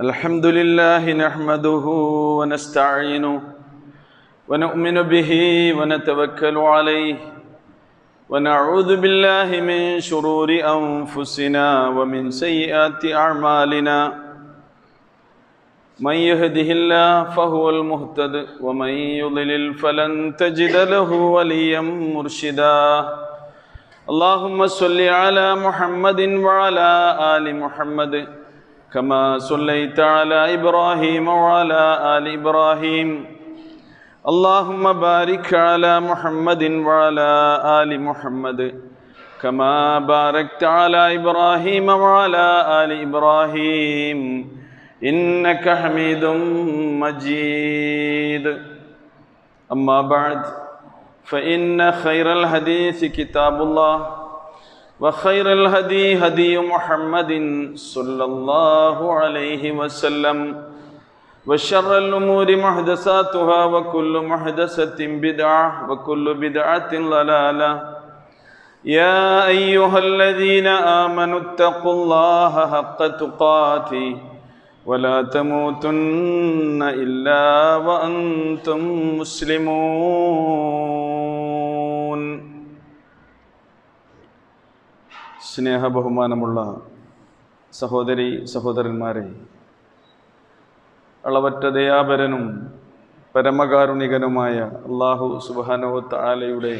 الحمد لله نحمده ونستعينه ونؤمن به ونتوكل عليه ونعوذ بالله من شرور أنفسنا ومن سيئات أعمالنا. من يهده الله فهو المهتد ومن يضلل فلن تجد له وليا مرشدا. اللهم صل على محمد وعلى آل محمد. كما صليت على إبراهيم وعلى آل إبراهيم. اللهم بارك على محمد وعلى آل محمد كما باركت على إبراهيم وعلى آل إبراهيم. إنك حميد مجيد. أما بعد فإن خير الحديث كتاب الله. وخير الهدي هدي محمد صلى الله عليه وسلم وشر الأمور محدثاتها وكل محدثة بدعة وكل بدعة ضلالة. يا أيها الذين آمنوا اتقوا الله حق تقاته ولا تموتن إلا وأنتم مسلمون. സ്നേഹബഹുമാനമുള്ള സഹോദരി സഹോദരന്മാരെ അളവറ്റ ദയാപരനും പരമകാരുണികനുമായ അള്ളാഹു സുബാനോ താലയുടെ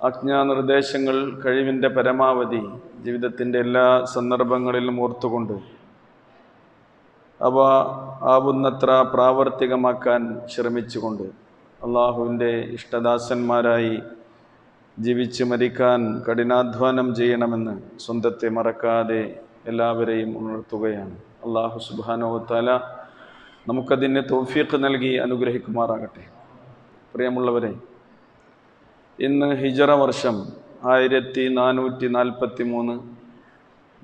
ആജ്ഞാനിർദ്ദേശങ്ങൾ കഴിവിന്റെ പരമാവധി ജീവിതത്തിന്റെ എല്ലാ സന്ദർഭങ്ങളിലും ഓർത്തുകൊണ്ട് അവ ആവുന്നത്ര പ്രാവർത്തികമാക്കാൻ ശ്രമിച്ചുകൊണ്ട് അള്ളാഹുവിന്റെ ഇഷ്ടദാസന്മാരായി ജീവിച്ച് മരിക്കാൻ കഠിനാധ്വാനം ചെയ്യണമെന്ന് സ്വന്തത്തെ മറക്കാതെ എല്ലാവരെയും ഉണർത്തുകയാണ്. അള്ളാഹു സുബാനോ തല നമുക്കതിന് തോഫീക്ക് നൽകി അനുഗ്രഹിക്കുമാറാകട്ടെ. പ്രിയമുള്ളവരെ ഇന്ന് ഹിജറ വർഷം ആയിരത്തി നാനൂറ്റി നാൽപ്പത്തി മൂന്ന്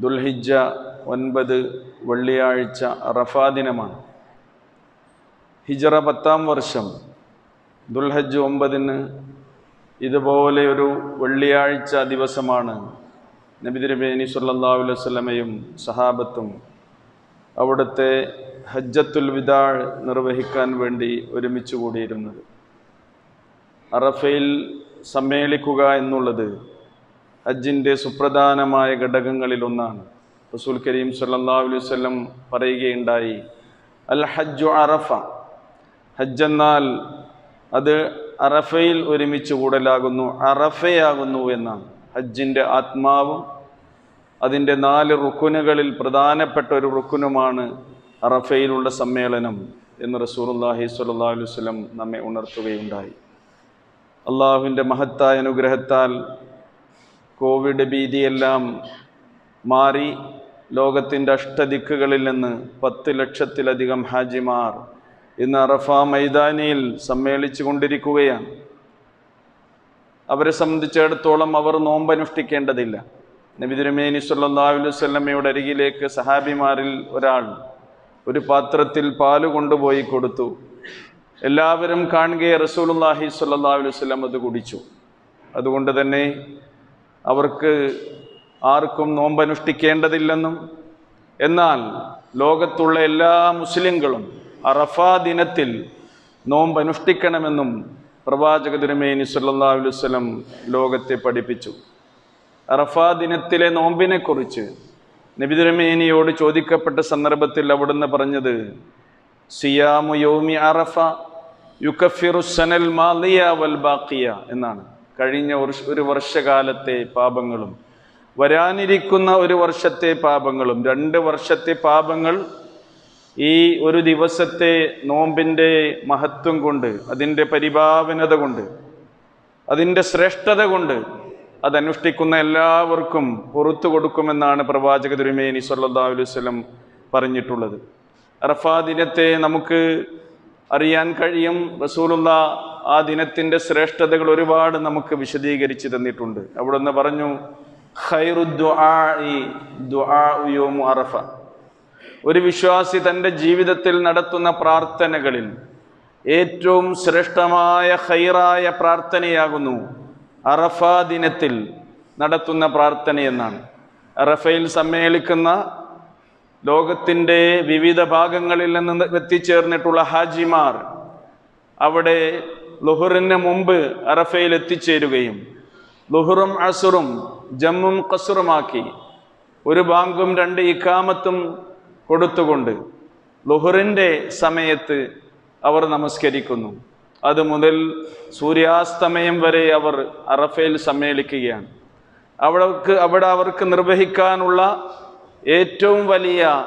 ദുൽഹിജ ഒൻപത് വെള്ളിയാഴ്ച റഫാ ദിനമാണ്. ഹിജറ പത്താം വർഷം ദുൽഹജ് ഒമ്പതിന് ഇതുപോലെ ഒരു വെള്ളിയാഴ്ച ദിവസമാണ് നബി തിരുമേനി സല്ലല്ലാഹു അലൈഹി വസല്ലമയും സഹാബത്തും അവിടുത്തെ ഹജ്ജത്തുൽ വിദാൾ നിർവഹിക്കാൻ വേണ്ടി ഒരുമിച്ച് കൂടിയിരുന്നത്. അറഫയിൽ സമ്മേളിക്കുക എന്നുള്ളത് ഹജ്ജിന്റെ സുപ്രധാനമായ ഘടകങ്ങളിലൊന്നാണ് റസൂൽ കരീം അലൈഹി വസല്ലം പറയുകയുണ്ടായി അൽ ഹജ്ജു അറഫ. ഹജ്ജ് എന്നാൽ അത് അറഫയിൽ ഒരുമിച്ച് കൂടലാകുന്നു അറഫയാകുന്നു എന്നാണ്. ഹജ്ജിന്റെ ആത്മാവും അതിന്റെ നാല് റുക്കുനുകളിൽ പ്രധാനപ്പെട്ട ഒരു റുക്കുനുമാണ് അറഫയിലുള്ള സമ്മേളനം എന്ന് റസൂറുല്ലാഹി സ്വല്ലല്ലാഹു അലൈഹി വസല്ലം നമ്മെ ഉണർത്തുകയുണ്ടായി. അള്ളാഹുവിന്റെ മഹത്തായ അനുഗ്രഹത്താൽ കോവിഡ് ഭീതിയെല്ലാം മാറി ലോകത്തിന്റെ അഷ്ടദിക്കുകളിൽ നിന്ന് പത്ത് ലക്ഷത്തിലധികം ഹാജിമാർ ഇന്ന് അറഫ മൈതാനിയിൽ സമ്മേളിച്ചു കൊണ്ടിരിക്കുകയാണ്. അവരെ സംബന്ധിച്ചിടത്തോളം അവർ നോമ്പനുഷ്ഠിക്കേണ്ടതില്ല. നബി തിരുമേനി അരികിലേക്ക് സഹാബിമാരിൽ ഒരാൾ ഒരു പാത്രത്തിൽ പാൽ കൊണ്ടുപോയി കൊടുത്തു. എല്ലാവരും കാണുകയെ റസൂലുള്ളാഹി സ്വല്ലല്ലാഹു അലൈഹി വസല്ലം അത് കുടിച്ചു. അതുകൊണ്ട് തന്നെ അവർക്ക് ആർക്കും നോമ്പനുഷ്ഠിക്കേണ്ടതില്ലെന്നും എന്നാൽ ലോകത്തുള്ള എല്ലാ മുസ്ലിങ്ങളും അറഫാ ദിനത്തിൽ നോമ്പ് അനുഷ്ഠിക്കണമെന്നും പ്രവാചക തിരുമേനി സല്ലല്ലാഹു അലൈഹി വസല്ലം ലോകത്തെ പഠിപ്പിച്ചു. അറഫാ ദിനത്തിലെ നോമ്പിനെക്കുറിച്ച് നബി തിരുമേനിയോട് ചോദിക്കപ്പെട്ട സന്ദർഭത്തിൽ അവിടുന്ന് പറഞ്ഞത് സിയാമു യോമി അറഫ യുക്കഫിറുസനൽ മാലിയ വൽ ബാക്കിയ എന്നാണ്. കഴിഞ്ഞ ഒരു വർഷകാലത്തെ പാപങ്ങളും വരാനിരിക്കുന്ന ഒരു വർഷത്തെ പാപങ്ങളും രണ്ട് വർഷത്തെ പാപങ്ങൾ ഈ ഒരു ദിവസത്തെ നോമ്പിന്റെ മഹത്വം കൊണ്ട് അതിന്റെ പരിഭാവനത കൊണ്ട് അതിന്റെ ശ്രേഷ്ഠത കൊണ്ട് അതനുഷ്ഠിക്കുന്ന എല്ലാവർക്കും പുറത്തു കൊടുക്കുമെന്നാണ് പ്രവാചക തിരുമേനി സല്ലല്ലാഹു അലൈഹി വസല്ലം പറഞ്ഞിട്ടുള്ളത്. അറഫാ ദിനത്തെ നമുക്ക് അറിയാൻ കഴിയും. റസൂലുള്ള ആ ദിനത്തിന്റെ ശ്രേഷ്ഠതകൾ ഒരുപാട് നമുക്ക് വിശദീകരിച്ച് തന്നിട്ടുണ്ട്. അവിടെ നിന്ന് പറഞ്ഞു ഖൈറുദ്ദുആഇ അറഫ. ഒരു വിശ്വാസി തന്റെ ജീവിതത്തിൽ നടത്തുന്ന പ്രാർത്ഥനകളിൽ ഏറ്റവും ശ്രേഷ്ഠമായ ഹൈറായ പ്രാർത്ഥനയാകുന്നു അറഫ ദിനത്തിൽ നടത്തുന്ന പ്രാർത്ഥനയെന്നാണ്. അറഫയിൽ സമ്മേളിക്കുന്ന ലോകത്തിന്റെ വിവിധ ഭാഗങ്ങളിൽ നിന്ന് എത്തിച്ചേർന്നിട്ടുള്ള ഹാജിമാർ അവിടെ ലുഹറിന് മുമ്പ് അറഫയിൽ എത്തിച്ചേരുകയും ലുഹറും അസുറും ജമ്മും കസുറുമാക്കി ഒരു ബാങ്കും രണ്ട് ഇക്കാമത്തും കൊടുത്തുകൊണ്ട് ലുഹറിന്റെ സമയത്ത് അവർ നമസ്കരിക്കുന്നു. അത് മുതൽ സൂര്യാസ്തമയം വരെ അവർ അറഫയിൽ സമ്മേളിക്കുകയാണ്. അവർക്ക് അവിടെ അവർക്ക് നിർവഹിക്കാനുള്ള ഏറ്റവും വലിയ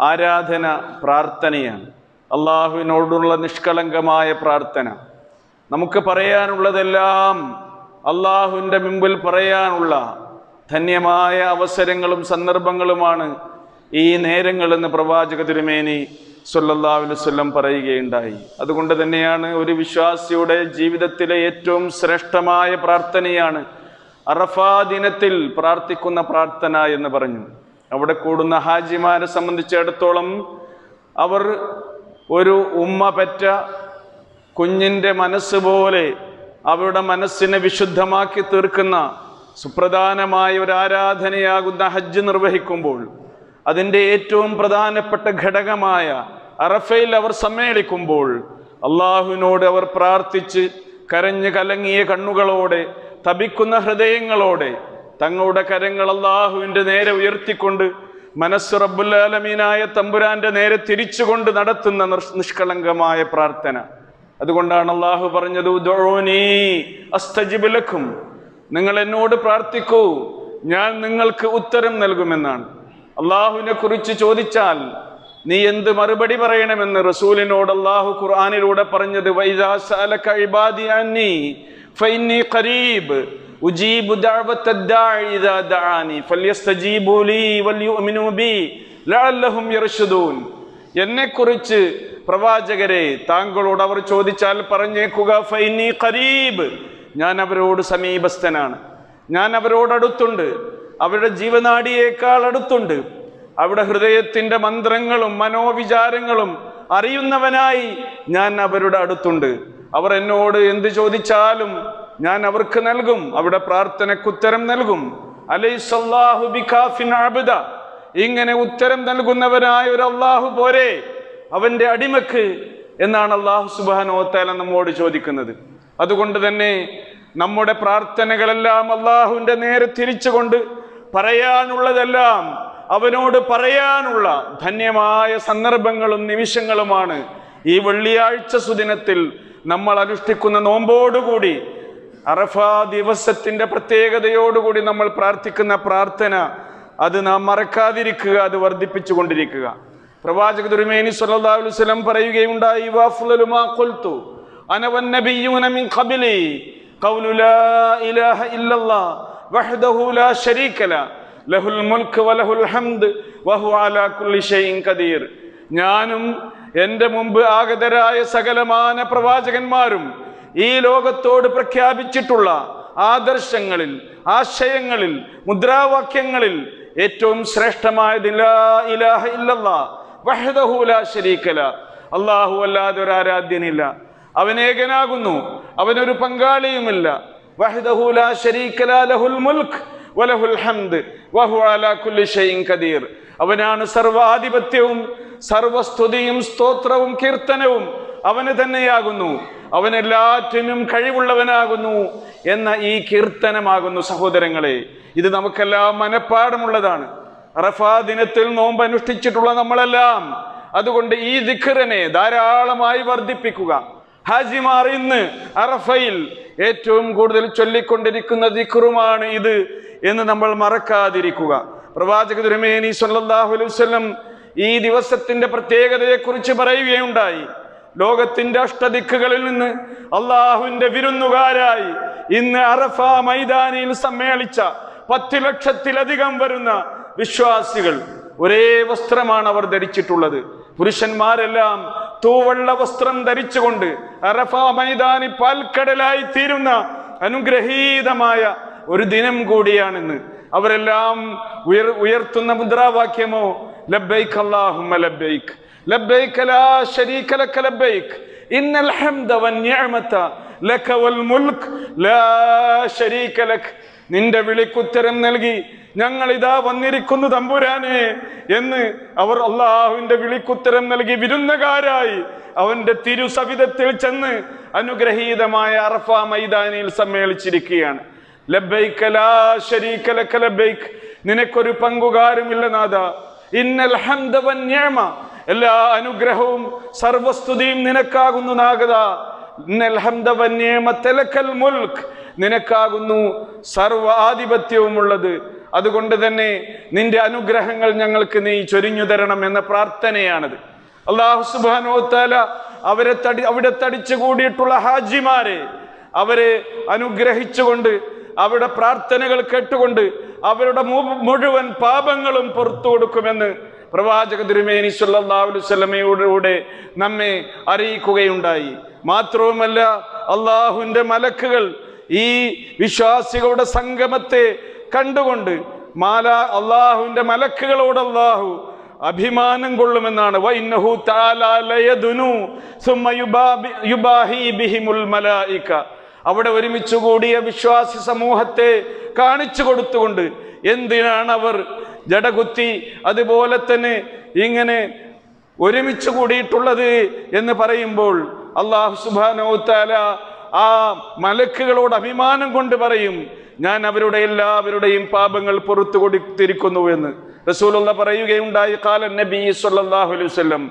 ആരാധന പ്രാർത്ഥനയാണ്. അള്ളാഹുവിനോടുള്ള നിഷ്കളങ്കമായ പ്രാർത്ഥന. നമുക്ക് പറയാനുള്ളതെല്ലാം അള്ളാഹുവിന്റെ മുമ്പിൽ പറയാനുള്ള ധന്യമായ അവസരങ്ങളും സന്ദർഭങ്ങളുമാണ് ഈ നേരങ്ങളെന്ന് പ്രവാചക തിരുമേനി വസല്ലം പറയുകയുണ്ടായി. അതുകൊണ്ട് തന്നെയാണ് ഒരു വിശ്വാസിയുടെ ജീവിതത്തിലെ ഏറ്റവും ശ്രേഷ്ഠമായ പ്രാർത്ഥനയാണ് അറഫാ ദിനത്തിൽ പ്രാർത്ഥിക്കുന്ന പ്രാർത്ഥന എന്ന് പറഞ്ഞു. അവിടെ കൂടുന്ന ഹാജിമാരെ സംബന്ധിച്ചിടത്തോളം അവർ ഒരു ഉമ്മ പറ്റ കുഞ്ഞിന്റെ മനസ്സ് പോലെ അവരുടെ മനസ്സിനെ വിശുദ്ധമാക്കി തീർക്കുന്ന സുപ്രധാനമായ ഒരു ആരാധനയാകുന്ന ഹജ്ജ് നിർവഹിക്കുമ്പോൾ അതിന്റെ ഏറ്റവും പ്രധാനപ്പെട്ട ഘടകമായ അറഫയിൽ അവർ സമ്മേളിക്കുമ്പോൾ അള്ളാഹുവിനോട് അവർ പ്രാർത്ഥിച്ച് കരഞ്ഞു കലങ്ങിയ കണ്ണുകളോടെ തപിക്കുന്ന ഹൃദയങ്ങളോടെ തങ്ങളുടെ കരങ്ങൾ അള്ളാഹുവിന്റെ നേരെ ഉയർത്തിക്കൊണ്ട് മനസ്സ് റബ്ബുല്ലാലമീനായ തമ്പുരാന്റെ നേരെ തിരിച്ചുകൊണ്ട് നടത്തുന്ന നിഷ്കളങ്കമായ പ്രാർത്ഥന. അതുകൊണ്ടാണ് അള്ളാഹു പറഞ്ഞത് "ഉദ്ഉനി അസ്തജിബ് നിങ്ങൾ എന്നോട് പ്രാർത്ഥിക്കൂ. ഞാൻ നിങ്ങൾക്ക് ഉത്തരം നൽകുമെന്നാണ്. അള്ളാഹുവിനെ കുറിച്ച് ചോദിച്ചാൽ നീ എന്ത് മറുപടി പറയണമെന്ന് റസൂലിനോട് അള്ളാഹു ഖുർആാനിലൂടെ പറഞ്ഞത് എന്നെ കുറിച്ച് പ്രവാചകരെ താങ്കളോട് അവർ ചോദിച്ചാൽ പറഞ്ഞേക്കുക ഫൈനി ഖരീബ് ഞാൻ അവരോട് സമീപസ്ഥനാണ്. ഞാൻ അവരോട് അടുത്തുണ്ട്. അവരുടെ ജീവനാടിയേക്കാൾ അടുത്തുണ്ട്. അവിടെ ഹൃദയത്തിന്റെ മന്ത്രങ്ങളും മനോവിചാരങ്ങളും അറിയുന്നവനായി ഞാൻ അവരുടെ അടുത്തുണ്ട്. അവർ എന്നോട് എന്ത് ചോദിച്ചാലും ഞാൻ അവർക്ക് നൽകും. അവിടെ പ്രാർത്ഥനയ്ക്ക് ഉത്തരം നൽകും. അലൈസല്ലാഹു ബികാഫിൻ അബ്ദ. ഇങ്ങനെ ഉത്തരം നൽകുന്നവനായ ഒരു അള്ളാഹു പോരെ? അവന്റെ അടിമക്ക് എന്നാണ് അള്ളാഹു സുബാനോത്താല നമ്മോട് ചോദിക്കുന്നത്. അതുകൊണ്ട് തന്നെ നമ്മുടെ പ്രാർത്ഥനകളെല്ലാം അള്ളാഹുവിന്റെ നേരെ തിരിച്ചുകൊണ്ട് പറയാനുള്ളതെല്ലാം അവനോട് പറയാനുള്ള ധന്യമായ സന്ദർഭങ്ങളും നിമിഷങ്ങളുമാണ് ഈ വെള്ളിയാഴ്ച സുദിനത്തിൽ നമ്മൾ അനുഷ്ഠിക്കുന്ന നോമ്പോടുകൂടി അറഫ ദിവസത്തിന്റെ പ്രത്യേകതയോടുകൂടി നമ്മൾ പ്രാർത്ഥിക്കുന്ന പ്രാർത്ഥന അത് നാം മറക്കാതിരിക്കുക അത് വർദ്ധിപ്പിച്ചു കൊണ്ടിരിക്കുക. പ്രവാചക ദുരുമേനി സല്ലല്ലാഹു അലൈഹി വസല്ലം പറയുകയുണ്ടായി വഅഫ്ളലു മാ അന മിൻ ഖൗലു ലാ ഇലാഹ ഇല്ലല്ലാഹ് വഹ്ദഹു ലാ ശരീക ല ലഹുൽ الملك വലഹുൽ ഹംദ് വഹു അലാ كل شيء ഖദീർ. ഞാനും എന്റെ മുമ്പ് ആഗതരായ സകലമാന പ്രവാചകന്മാരും ഈ ലോകത്തോട് പ്രഖ്യാപിച്ചിട്ടുള്ള ആദർശങ്ങളിൽ ആശയങ്ങളിൽ മുദ്രാവാക്യങ്ങളിൽ ഏറ്റവും ശ്രേഷ്ഠമായത് ഇലാഹ അല്ലാഹു അല്ലാതെ ഒരു ആരാധ്യനില്ല. അവൻ ഏകനാകുന്നു അവനൊരു പങ്കാളിയുമില്ല. വഹ്ദഹു ലാ ശരീക لا ലഹുൽ الملك വലഹുൽ الحمد വഹു അലാ كل ഷൈഇൻ ഖദീർ. അവനാണ് സർവാധിപത്യവും സർവസ്തുതിയും സ്തോത്രവും കീർത്തനവും. അവന് തന്നെയാകുന്നു. അവൻ എല്ലാറ്റിനും കഴിവുള്ളവനാകുന്നു എന്ന ഈ കീർത്തനമാകുന്നു സഹോദരങ്ങളെ. ഇത് നമുക്കെല്ലാം മനഃപ്പാടമുള്ളതാണ്. റഫാ ദിനത്തിൽ നോമ്പ് അനുഷ്ഠിച്ചിട്ടുള്ള നമ്മളെല്ലാം. അതുകൊണ്ട് ഈ ദിഖറിനെ ധാരാളമായി വർദ്ധിപ്പിക്കുക. ഹാജിമാർ ഇന്ന് അറഫയിൽ ഏറ്റവും കൂടുതൽ ചൊല്ലിക്കൊണ്ടിരിക്കുന്ന ദിക്റുമാണ് ഇത് എന്ന് നമ്മൾ മറക്കാതിരിക്കുക. പ്രവാചക ദുരമേനി സല്ലല്ലാഹു അലൈഹി വസല്ലം ഈ ദിവസത്തിന്റെ പ്രത്യേകതയെക്കുറിച്ച് പറയുകയുണ്ടായി. ലോകത്തിന്റെ അഷ്ടദിക്കുകളിൽ നിന്ന് അള്ളാഹുവിന്റെ വിരുന്നുകാരായി ഇന്ന് അറഫ മൈതാനിയിൽ സമ്മേളിച്ച പത്ത് ലക്ഷത്തിലധികം വരുന്ന വിശ്വാസികൾ ഒരേ വസ്ത്രമാണ് അവർ ധരിച്ചിട്ടുള്ളത്. പുരുഷന്മാരെല്ലാം തൂവള്ള വസ്ത്രം ധരിച്ചുകൊണ്ട് അറഫ മൈതാനി പാൽക്കടലായി തീരുന്ന അനുഗ്രഹീതമായ ഒരു ദിനം കൂടിയാണിന്ന്. അവരെല്ലാം ഉയർ ഉയർത്തുന്ന മുദ്രാവാക്യമോ ലബ്ബൈക്ക് അല്ലാഹുമ്മ ലബ്ബൈക്ക് ലബ്ബൈക്ക് ലാ ശരീക ലക ലബ്ബൈക്ക് ഇന്നൽ ഹംദ വന്നിഅമത ലക വൽ മുൽക്ക് ലാ ശരീക ലക് നിന്റെ വിളിക്കുത്തരം നൽകി ഞങ്ങൾ ഇതാ വന്നിരിക്കുന്നു തമ്പുരാനെ എന്ന് അവർ അള്ളാഹുവിന്റെ വിളിക്കുത്തരം നൽകി വിരുന്നുകാരായി അവന്റെ തിരുസവിധത്തിൽ ചെന്ന് അനുഗ്രഹീതമായ അറഫ മൈതാനിയിൽ സമ്മേളിച്ചിരിക്കുകയാണ്. നിനക്കൊരു പങ്കുകാരുമില്ല നാഥ. ഇന്നൽ എല്ലാ അനുഗ്രഹവും സർവസ്തുതിയും നിനക്കാകുന്നു നാഗത ഇന്നൽ ഹംദ തെലക്കൽ തലക്കൽ മുൽക്ക് നിനക്കാകുന്നു സർവ ആധിപത്യവുമുള്ളത് അതുകൊണ്ട് തന്നെ നിന്റെ അനുഗ്രഹങ്ങൾ ഞങ്ങൾക്ക് നീ ചൊരിഞ്ഞു തരണം എന്ന പ്രാർത്ഥനയാണത്. അള്ളാഹു സുബാനോ താല അവരെ തടി അവിടെ തടിച്ചു കൂടിയിട്ടുള്ള ഹാജിമാരെ അവരെ അനുഗ്രഹിച്ചുകൊണ്ട് അവരുടെ പ്രാർത്ഥനകൾ കേട്ടുകൊണ്ട് അവരുടെ മുഴുവൻ പാപങ്ങളും പുറത്തു കൊടുക്കുമെന്ന് പ്രവാചക തിരുമേനി വസല്ലമയോടുകൂടെ നമ്മെ അറിയിക്കുകയുണ്ടായി. മാത്രവുമല്ല അള്ളാഹുവിന്റെ മലക്കുകൾ ഈ വിശ്വാസികളുടെ സംഗമത്തെ കണ്ടുകൊണ്ട് മാല അള്ളാഹുവിന്റെ മലക്കുകളോട് അള്ളാഹു അഭിമാനം കൊള്ളുമെന്നാണ്. അവിടെ ഒരുമിച്ച് കൂടിയ വിശ്വാസി സമൂഹത്തെ കാണിച്ചു കൊടുത്തുകൊണ്ട് എന്തിനാണ് അവർ ജടകുത്തി അതുപോലെ തന്നെ ഇങ്ങനെ ഒരുമിച്ച് കൂടിയിട്ടുള്ളത് എന്ന് പറയുമ്പോൾ അള്ളാഹു സുബാനോത്താല ആ മലക്കുകളോട് അഭിമാനം കൊണ്ട് പറയും ഞാൻ അവരുടെ എല്ലാവരുടെയും പാപങ്ങൾ പുറത്തു കൊടുത്തിരിക്കുന്നു എന്ന്. റസൂലുള്ള പറയുകയുണ്ടായി കാല നബി സല്ലല്ലാഹു അലൈഹി വസല്ലം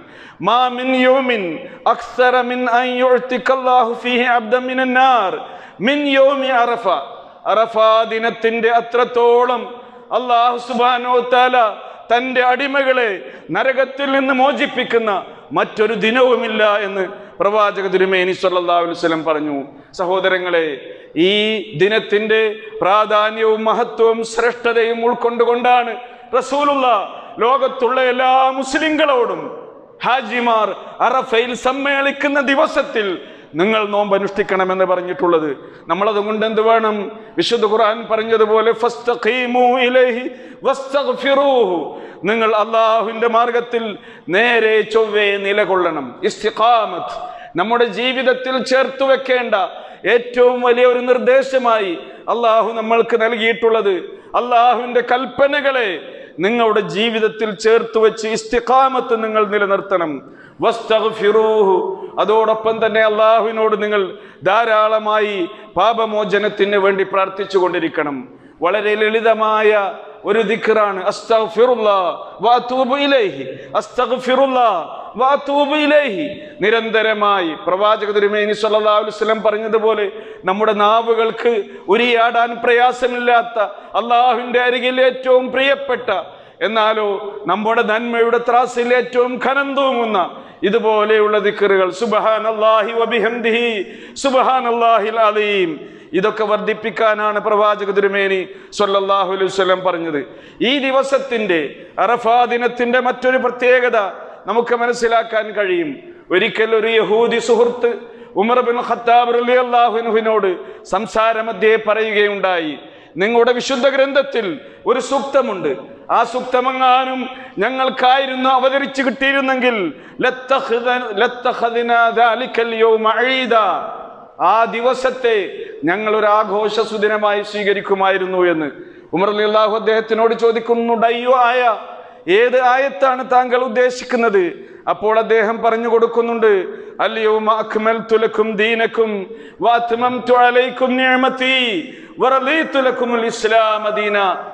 മാ മിൻ യൗമിൻ അക്സറ മിൻ അൻ യുഅ്തികല്ലാഹു ഫീഹി അബ്ദൻ മിനൻ നാർ മിൻ യൗമി അറഫ. അറഫ ദിനത്തിന്റെ അത്രത്തോളം അല്ലാഹു സുബ്ഹാനഹു തആല തന്റെ അടിമകളെ നരകത്തിൽ നിന്ന് മോചിപ്പിക്കുന്ന മറ്റൊരു ദിനവുമില്ല എന്ന് പ്രവാചക തിരുമേനി വസല്ലം പറഞ്ഞു. സഹോദരങ്ങളെ ഈ ദിനത്തിന്റെ പ്രാധാന്യവും മഹത്വവും ശ്രേഷ്ഠതയും ഉൾക്കൊണ്ടുകൊണ്ടാണ് റസൂലുള്ള ലോകത്തുള്ള എല്ലാ മുസ്ലിങ്ങളോടും ഹാജിമാർ അറഫയിൽ സമ്മേളിക്കുന്ന ദിവസത്തിൽ നിങ്ങൾ നോമ്പ് അനുഷ്ഠിക്കണമെന്ന് പറഞ്ഞിട്ടുള്ളത്. നമ്മൾ അതുകൊണ്ട് എന്ത് വേണം? വിശുദ്ധ ഖുർആൻ പറഞ്ഞതുപോലെ നിങ്ങൾ അള്ളാഹുവിന്റെ മാർഗത്തിൽ നേരെ ചൊവ്വേ നിലകൊള്ളണം. ഇസ്തിഖാമത്ത്. നമ്മുടെ ജീവിതത്തിൽ ചേർത്ത് വെക്കേണ്ട ഏറ്റവും വലിയ ഒരു നിർദ്ദേശമായി അള്ളാഹു നമ്മൾക്ക് നൽകിയിട്ടുള്ളത്. അള്ളാഹുവിന്റെ കൽപ്പനകളെ നിങ്ങളുടെ ജീവിതത്തിൽ ചേർത്ത് വെച്ച് ഇസ്തിഖാമത്ത് നിങ്ങൾ നിലനിർത്തണം. അതോടൊപ്പം തന്നെ അള്ളാഹുവിനോട് നിങ്ങൾ ധാരാളമായി പാപമോചനത്തിന് വേണ്ടി പ്രാർത്ഥിച്ചു കൊണ്ടിരിക്കണം വളരെ ലളിതമായ ഒരു ദിക്റാണ്. അസ്തഗ്ഫിറുല്ലാ വഅതൂബു ഇലൈഹി. അസ്തഗ്ഫിറുല്ലാ. നിരന്തരമായി പ്രവാചക തിരുമേനി വസല്ലം പറഞ്ഞതുപോലെ നമ്മുടെ നാവുകൾക്ക് ഉരിയാടാൻ പ്രയാസമില്ലാത്ത അള്ളാഹുവിന്റെ അരികിൽ ഏറ്റവും പ്രിയപ്പെട്ട എന്നാലോ നമ്മുടെ നന്മയുടെ ത്രാസിൽ ഏറ്റവും ഖനം തൂങ്ങുന്ന ഇതുപോലെയുള്ള ദിക്കറുകൾ. സുബഹാൻ സുബഹാനല്ലാഹി വബിഹംദിഹി. അള്ളാഹി അലീം. ഇതൊക്കെ വർദ്ധിപ്പിക്കാനാണ് പ്രവാചക തിരുമേനി സല്ലല്ലാഹു അലൈഹി വസല്ലം പറഞ്ഞത്. ഈ ദിവസത്തിന്റെ അറഫാ ദിനത്തിന്റെ മറ്റൊരു പ്രത്യേകത നമുക്ക് മനസ്സിലാക്കാൻ കഴിയും. ഒരിക്കൽ ഒരു യഹൂദി സുഹൃത്ത് ഉമർ ബിൻ ഖത്താബ് റളിയല്ലാഹു അൻഹുവിനോട് സംസാരമധ്യേ പറയുകയുണ്ടായി. നിങ്ങളുടെ വിശുദ്ധ ഗ്രന്ഥത്തിൽ ഒരു സൂക്തമുണ്ട്. ആ സൂക്തമെങ്ങാനും ഞങ്ങൾക്കായിരുന്നു അവതരിച്ചു കിട്ടിയിരുന്നെങ്കിൽ. ആ ദിവസത്തെ ഞങ്ങൾ ഒരു ആഘോഷ സുദിനമായി സ്വീകരിക്കുമായിരുന്നു എന്ന്. ഉമർ അലി അള്ളാഹു അദ്ദേഹത്തിനോട് ചോദിക്കുന്നു ഡയ്യോ ആയ ഏത് ആയത്താണ് താങ്കൾ ഉദ്ദേശിക്കുന്നത്? അപ്പോൾ അദ്ദേഹം പറഞ്ഞു കൊടുക്കുന്നുണ്ട്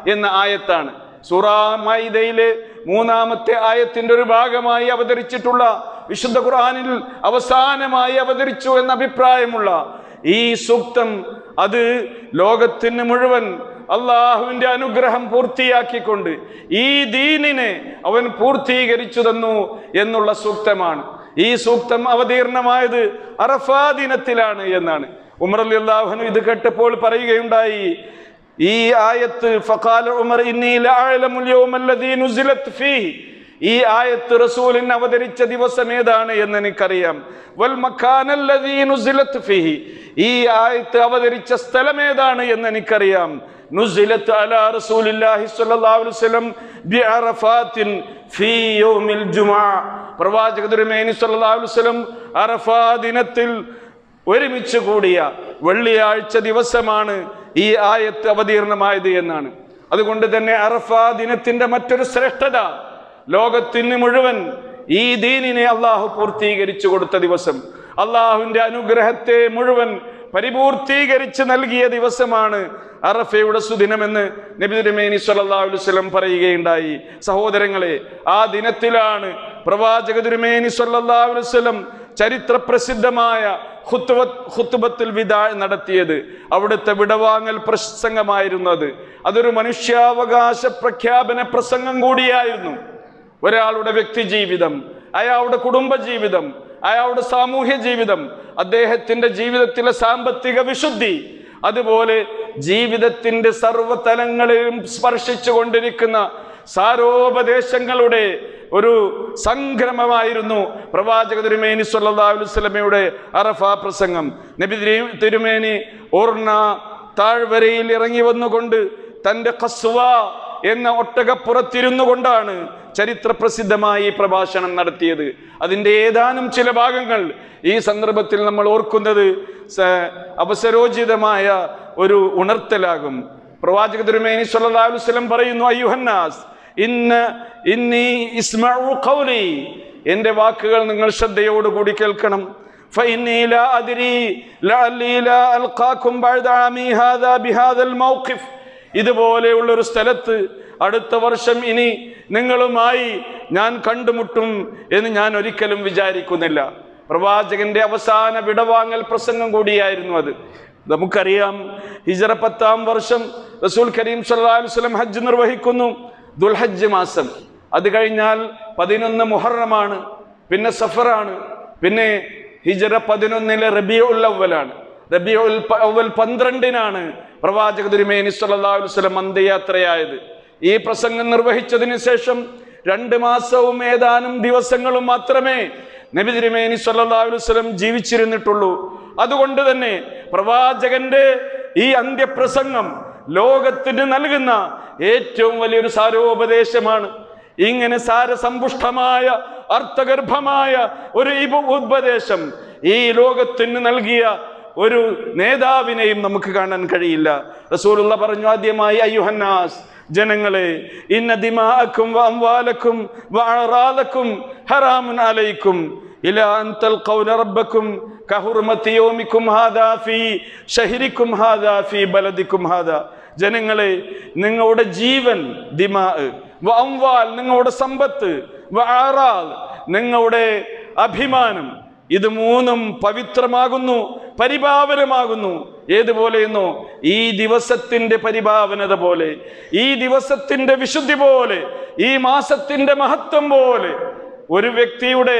എന്ന ആയത്താണ്. സുറാമൈദയിലെ മൂന്നാമത്തെ ആയത്തിന്റെ ഒരു ഭാഗമായി അവതരിച്ചിട്ടുള്ള വിശുദ്ധ ഖുർആനിൽ അവസാനമായി അവതരിച്ചു എന്ന അഭിപ്രായമുള്ള ഈ സൂക്തം അത് ലോകത്തിന് മുഴുവൻ അള്ളാഹുവിന്റെ അനുഗ്രഹം പൂർത്തിയാക്കിക്കൊണ്ട് ഈ ദീനിനെ അവൻ പൂർത്തീകരിച്ചു തന്നു എന്നുള്ള സൂക്തമാണ്. ഈ സൂക്തം അവതീർണമായത് അറഫാ ദിനത്തിലാണ് എന്നാണ്. ഉമർ അലി അള്ളാഹുനു ഇത് കേട്ടപ്പോൾ പറയുകയുണ്ടായി ഈ ആയത്ത് ഫഖാല ഉമർ ഇന്നി ലഅലമുൽ യൗമല്ലദീ നുസിലത് ഈ ആയത്ത് റസൂലിന് അവതരിച്ച ദിവസം ഏതാണ് എന്ന് എനിക്കറിയാം. ഈ ആയത്ത് അവതരിച്ച സ്ഥലം ഏതാണ് എന്ന് എനിക്കറിയാം. നുസിലത്ത് അലാ റസൂലില്ലാഹി സ്വല്ലല്ലാഹു അലൈഹി വസല്ലം ബിഅറഫാത്തിൻ ഫീ യൗമിൽ ജുമുഅ പ്രവാചക തിരുമേനി സ്വല്ലല്ലാഹു അലൈഹി വസല്ലം അറഫാ ദിനത്തിൽ ഒരുമിച്ച് കൂടിയ വെള്ളിയാഴ്ച ദിവസമാണ് ഈ ആയത്ത് അവതീർണമായത് എന്നാണ്. അതുകൊണ്ട് തന്നെ അറഫ ദിനത്തിന്റെ മറ്റൊരു ശ്രേഷ്ഠത ലോകത്തിന് മുഴുവൻ ഈ ദീനിനെ അള്ളാഹു പൂർത്തീകരിച്ചു കൊടുത്ത ദിവസം അള്ളാഹുവിന്റെ അനുഗ്രഹത്തെ മുഴുവൻ പരിപൂർത്തീകരിച്ച് നൽകിയ ദിവസമാണ് അറഫയുടെ സുദിനമെന്ന് നബി തിരുമേനി സല്ലല്ലാഹു അലൈഹി വസല്ലം പറയുകയുണ്ടായി. സഹോദരങ്ങളെ ആ ദിനത്തിലാണ് പ്രവാചക തിരുമേനി സല്ലല്ലാഹു അലൈഹി വസല്ലം ചരിത്ര പ്രസിദ്ധമായ ഹുത്തുബത്തുൽ വിദാ നടത്തിയത്. അവിടുത്തെ വിടവാങ്ങൽ പ്രസംഗമായിരുന്നു അത്. അതൊരു മനുഷ്യാവകാശ പ്രഖ്യാപന പ്രസംഗം കൂടിയായിരുന്നു. ഒരാളുടെ വ്യക്തി ജീവിതം അയാളുടെ കുടുംബ ജീവിതം അയാളുടെ സാമൂഹ്യ ജീവിതം അദ്ദേഹത്തിന്റെ ജീവിതത്തിലെ സാമ്പത്തിക വിശുദ്ധി അതുപോലെ ജീവിതത്തിന്റെ സർവതലങ്ങളിലും സ്പർശിച്ചു കൊണ്ടിരിക്കുന്ന സാരോപദേശങ്ങളുടെ ഒരു സംക്രമമായിരുന്നു പ്രവാചക തിരുമേനി സുല്ലാസ്ലമയുടെ അറഫ പ്രസംഗം. നബി തിരുമേനി ഓർണ താഴ്വരയിൽ ഇറങ്ങി വന്നുകൊണ്ട് തന്റെ കസ്വ എന്ന ഒട്ടകപ്പുറത്തിരുന്നു കൊണ്ടാണ് ചരിത്ര പ്രസിദ്ധമായി ഈ പ്രഭാഷണം നടത്തിയത് അതിൻ്റെ ഏതാനും ചില ഭാഗങ്ങൾ ഈ സന്ദർഭത്തിൽ നമ്മൾ ഓർക്കുന്നത് സ- അവസരോചിതമായ ഒരു ഉണർത്തലാകും പ്രവാചക തിരുമേനി സല്ലല്ലാഹു അലൈഹി വസല്ലം പറയുന്നു അയ്യുഹന്നാസ് ഇന്ന ഇന്നി ഇസ്മഉ ഖൗലി എൻ്റെ വാക്കുകൾ നിങ്ങൾ ശ്രദ്ധയോടുകൂടി കേൾക്കണം فإني لا أدري لعلي لا ألقاكم بعد عامي هذا بهذا الموقف ഇതുപോലെയുള്ള ഒരു സ്ഥലത്ത് അടുത്ത വർഷം ഇനി നിങ്ങളുമായി ഞാൻ കണ്ടുമുട്ടും എന്ന് ഞാൻ ഒരിക്കലും വിചാരിക്കുന്നില്ല. പ്രവാചകന്റെ അവസാന വിടവാങ്ങൽ പ്രസംഗം കൂടിയായിരുന്നു അത്. നമുക്കറിയാം ഹിജറ പത്താം വർഷം റസൂൽ കരീം സല്ലാസ്ലം ഹജ്ജ് നിർവഹിക്കുന്നു ദുൽഹജ്ജ് മാസം. അത് കഴിഞ്ഞാൽ പതിനൊന്ന് മുഹറമാണ് പിന്നെ സഫറാണ് പിന്നെ ഹിജറ പതിനൊന്നിലെ റബിയുൽ അവലാണ് റബിയുൽ ഉൽ പന്ത്രണ്ടിനാണ് പ്രവാചക തിരുമേനി വസല്ലം അന്ത്യയാത്രയായത് ഈ പ്രസംഗം നിർവഹിച്ചതിന് ശേഷം രണ്ട് മാസവും ഏതാനും ദിവസങ്ങളും മാത്രമേ നബി തിരുമേനി വസല്ലം ജീവിച്ചിരുന്നിട്ടുള്ളൂ. അതുകൊണ്ട് തന്നെ പ്രവാചകന്റെ ഈ അന്ത്യപ്രസംഗം ലോകത്തിന് നൽകുന്ന ഏറ്റവും വലിയൊരു സാരോപദേശമാണ്. ഇങ്ങനെ സാരസമ്പുഷ്ടമായ അർത്ഥഗർഭമായ ഒരു ഉപദേശം ഈ ലോകത്തിന് നൽകിയ ഒരു നേതാവിനെയും നമുക്ക് കാണാൻ കഴിയില്ല. റസൂലുള്ള പറഞ്ഞു ആദ്യമായി അയ്യുഹന്നാസ് ജനങ്ങളെ ഇന്ന ദിമാഅക്കും വഅംവാലക്കും വഅറാലക്കും ഹറാമുൻ അലൈക്കും. ഇല അൻ തൽഖൗന റബ്ബക്കും കഹുർമത്തി യൗമിക്കും ഹാദാ ഫീ ഷഹരിക്കും ഹാദാ ഫീ ബലദിക്കും ഹാദാ. ജനങ്ങളെ നിങ്ങളുടെ ജീവൻ ദിമാ വഅംവാൽ നിങ്ങളുടെ സമ്പത്ത് നിങ്ങളുടെ അഭിമാനം ഇത് മൂന്നും പവിത്രമാകുന്നു പരിപാവനമാകുന്നു. ഏതുപോലെയെന്നോ ഈ ദിവസത്തിന്റെ പരിപാവനത പോലെ ഈ ദിവസത്തിന്റെ വിശുദ്ധി പോലെ ഈ മാസത്തിന്റെ മഹത്വം പോലെ ഒരു വ്യക്തിയുടെ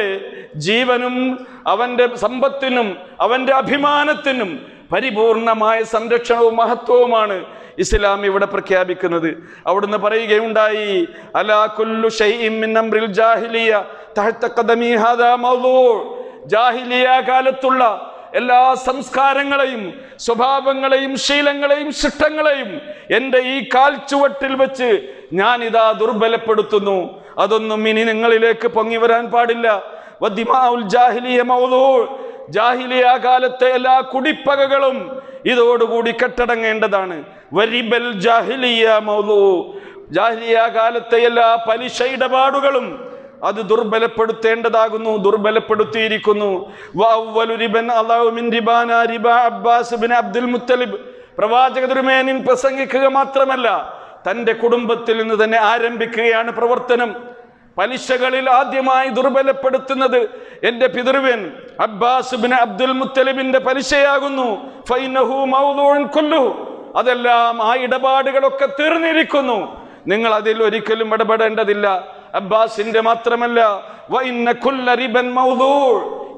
ജീവനും അവന്റെ സമ്പത്തിനും അവന്റെ അഭിമാനത്തിനും പരിപൂർണമായ സംരക്ഷണവും മഹത്വവുമാണ് ഇസ്ലാം ഇവിടെ പ്രഖ്യാപിക്കുന്നത്. അവിടുന്ന് പറയുകയുണ്ടായി അലാ കുല്ലു ഷൈഇൻ മിൻ അംറിൽ ജാഹിലിയ തഹ്ത ഖദമി ഹാദാ മൗദൂ ജാഹിലിയ കാലത്തുള്ള എല്ലാ സംസ്കാരങ്ങളെയും സ്വഭാവങ്ങളെയും ശീലങ്ങളെയും ശിഷ്ടങ്ങളെയും എന്റെ ഈ കാൽ ചുവട്ടിൽ വെച്ച് ഞാൻ ഇതാ ദുർബലപ്പെടുത്തുന്നു. അതൊന്നും ഇനി നിങ്ങളിലേക്ക് പൊങ്ങി വരാൻ പാടില്ല. ജാഹിലിയ കാലത്തെ എല്ലാ കുടിപ്പകകളും ഇതോടുകൂടി കെട്ടടങ്ങേണ്ടതാണ്. വരിബൽ ജാഹിലിയ ജാഹിലിയ കാലത്തെ എല്ലാ പലിശ ഇടപാടുകളും അത് ദുർബലപ്പെടുത്തേണ്ടതാകുന്നു ദുർബലപ്പെടുത്തിയിരിക്കുന്നു. അബ്ദുൽ മുത്തലിബ്. പ്രവാചക ദുർമേനിൻ പ്രസംഗിക്കുക മാത്രമല്ല തന്റെ കുടുംബത്തിൽ നിന്ന് തന്നെ ആരംഭിക്കുകയാണ് പ്രവർത്തനം. പലിശകളിൽ ആദ്യമായി ദുർബലപ്പെടുത്തുന്നത് എന്റെ പിതൃവൻ അബ്ബാസ് ബിൻ അബ്ദുൽ മുത്തലിബിന്റെ പലിശയാകുന്നു. അതെല്ലാം ആ ഇടപാടുകളൊക്കെ തീർന്നിരിക്കുന്നു. നിങ്ങൾ അതിൽ ഒരിക്കലും ഇടപെടേണ്ടതില്ല. അബ്ബാസിന്റെ മാത്രമല്ല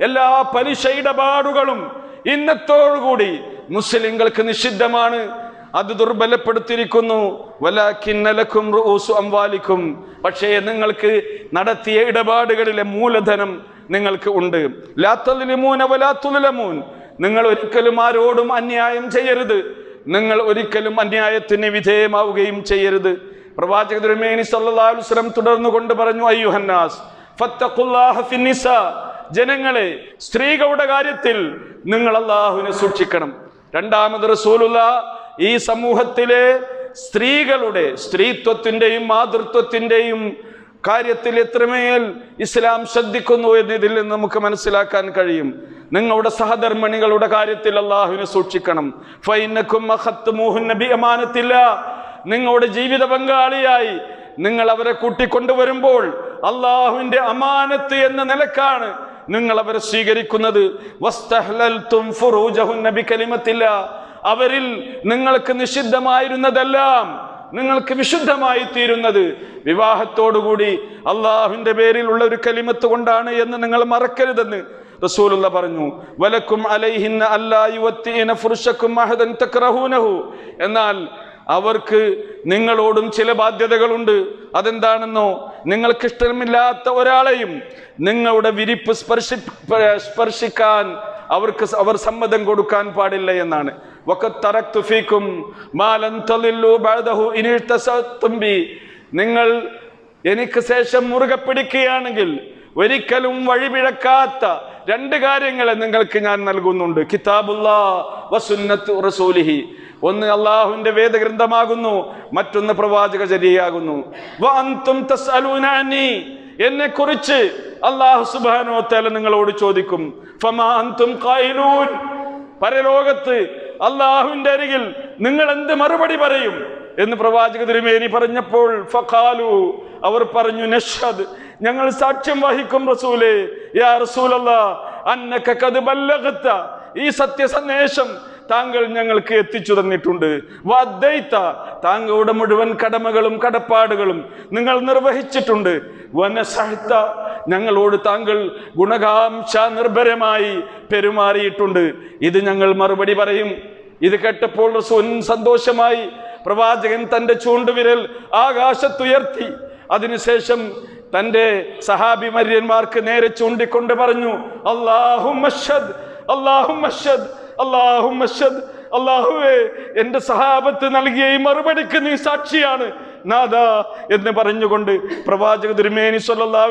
എല്ലാ പലിശ ഇടപാടുകളും ഇന്നത്തോടുകൂടി മുസ്ലിങ്ങൾക്ക് നിഷിദ്ധമാണ്. അത് ദുർബലപ്പെടുത്തിയിരിക്കുന്നു. വലാഖിന്നലക്കും റൂസു അംവാലിക്കും. പക്ഷേ നിങ്ങൾക്ക് നടത്തിയ ഇടപാടുകളിലെ മൂലധനം നിങ്ങൾക്ക് ഉണ്ട്. ലാത്തലിമൂൻ അവലാത്തുലമൂൻ നിങ്ങൾ ഒരിക്കലും ആരോടും അന്യായം ചെയ്യരുത്. നിങ്ങൾ ഒരിക്കലും അന്യായത്തിന് വിധേയമാവുകയും ചെയ്യരുത്. പ്രവാചക തിരുമേനി വസല്ലം തുടർന്നു കൊണ്ട് പറഞ്ഞു അയ്യുഹന്നാസ് ജനങ്ങളെ സ്ത്രീകളുടെ കാര്യത്തിൽ നിങ്ങൾ അള്ളാഹുവിനെ സൂക്ഷിക്കണം. രണ്ടാമത് റസൂലുള്ള ഈ സമൂഹത്തിലെ സ്ത്രീകളുടെ സ്ത്രീത്വത്തിന്റെയും മാതൃത്വത്തിന്റെയും കാര്യത്തിൽ എത്രമേൽ ഇസ്ലാം ശ്രദ്ധിക്കുന്നു എന്നതിൽ നിന്ന് നമുക്ക് മനസ്സിലാക്കാൻ കഴിയും. നിങ്ങളുടെ സഹധർമ്മിണികളുടെ കാര്യത്തിൽ അള്ളാഹുവിനെ സൂക്ഷിക്കണം. ഫൈനക്കും നിങ്ങളുടെ ജീവിത പങ്കാളിയായി നിങ്ങൾ അവരെ കൂട്ടിക്കൊണ്ടുവരുമ്പോൾ അള്ളാഹുവിന്റെ അമാനത്ത് എന്ന നിലക്കാണ് നിങ്ങൾ അവരെ സ്വീകരിക്കുന്നത്. അവരിൽ നിങ്ങൾക്ക് നിഷിദ്ധമായിരുന്നതെല്ലാം നിങ്ങൾക്ക് വിശുദ്ധമായി തീരുന്നത്. വിവാഹത്തോടുകൂടി അള്ളാഹുവിന്റെ ഉള്ള ഒരു കലിമത്ത് കൊണ്ടാണ് എന്ന് നിങ്ങൾ മറക്കരുതെന്ന് റസൂലുള്ള പറഞ്ഞു. വലക്കും അലൈഹിന്ന അല്ലാ യുവത്തിന ഫുർഷക്കും അഹദൻ തക്രഹൂനഹു. എന്നാൽ അവർക്ക് നിങ്ങളോടും ചില ബാധ്യതകളുണ്ട് അതെന്താണെന്നോ നിങ്ങൾക്ക് ഇഷ്ടമില്ലാത്ത ഒരാളെയും നിങ്ങളുടെ വിരിപ്പ് സ്പർശി സ്പർശിക്കാൻ അവർക്ക് അവർ സമ്മതം കൊടുക്കാൻ പാടില്ല എന്നാണ്. നിങ്ങൾ എനിക്ക് ശേഷം മുറുകെ പിടിക്കുകയാണെങ്കിൽ ഒരിക്കലും വഴിപിഴക്കാത്ത രണ്ട് കാര്യങ്ങളെ നിങ്ങൾക്ക് ഞാൻ നൽകുന്നുണ്ട്. കിതാബുല്ലാ വസുന്നത്ത് റസൂലിഹി. ഒന്ന് അള്ളാഹുവിന്റെ വേദഗ്രന്ഥമാകുന്നു മറ്റൊന്ന് പ്രവാചക ചര്യയാകുന്നു എന്നെ കുറിച്ച് അള്ളാഹു സുബ്ഹാനഹു തല നിങ്ങളോട് ചോദിക്കും. പരലോകത്ത് അള്ളാഹുവിന്റെ അരികിൽ നിങ്ങൾ എന്ത് മറുപടി പറയും? എന്ന് പ്രവാചക തിരുമേനി പറഞ്ഞപ്പോൾ ഫഖാലു അവർ പറഞ്ഞു നഷദ് ഞങ്ങൾ സാക്ഷ്യം വഹിക്കും റസൂലേ. യാ റസൂലല്ല അന്നക കദ ബല്ലഗത ഈ സത്യസന്ദേശം താങ്കൾ ഞങ്ങൾക്ക് എത്തിച്ചു തന്നിട്ടുണ്ട്. വദ്ദൈത്ത താങ്കളുടെ മുഴുവൻ കടമകളും കടപ്പാടുകളും നിങ്ങൾ നിർവഹിച്ചിട്ടുണ്ട്. വനസഹിത്ത ഞങ്ങളോട് താങ്കൾ ഗുണകാംക്ഷ നിർഭരമായി പെരുമാറിയിട്ടുണ്ട്. ഇത് ഞങ്ങൾ മറുപടി പറയും. ഇത് കേട്ടപ്പോൾ സന്തോഷമായി പ്രവാചകൻ തന്റെ ചൂണ്ടുവിരൽ ആകാശത്തുയർത്തി. അതിനുശേഷം തന്റെ സഹാബിമര്യന്മാർക്ക് നേരെ ചൂണ്ടിക്കൊണ്ട് പറഞ്ഞു അള്ളാഹു അള്ളാഹു അള്ളാഹു അള്ളാഹുവേ എന്റെ സഹാബത്ത് നൽകിയ ഈ മറുപടിക്ക് നീ സാക്ഷിയാണ്. നാദ എന്ന് പറഞ്ഞുകൊണ്ട് പ്രവാചക തിരുമേനി